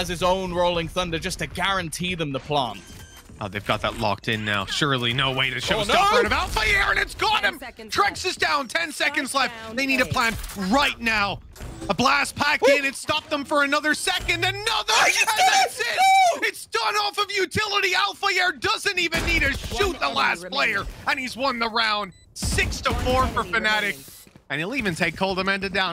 has his own Rolling Thunder just to guarantee them the plant. Oh, they've got that locked in now. Surely no way to show Oh, stop no! Alfajer, and it's got him! Trex is down, 10 seconds left. They need a plan right now. A blast pack in, it stopped them for another second, another, Oh, that's it! It's done off of utility. Alpha Air doesn't even need to shoot the last player, and he's won the round. Six to One four for Fnatic. remaining. And he'll even take Cold Amanda down.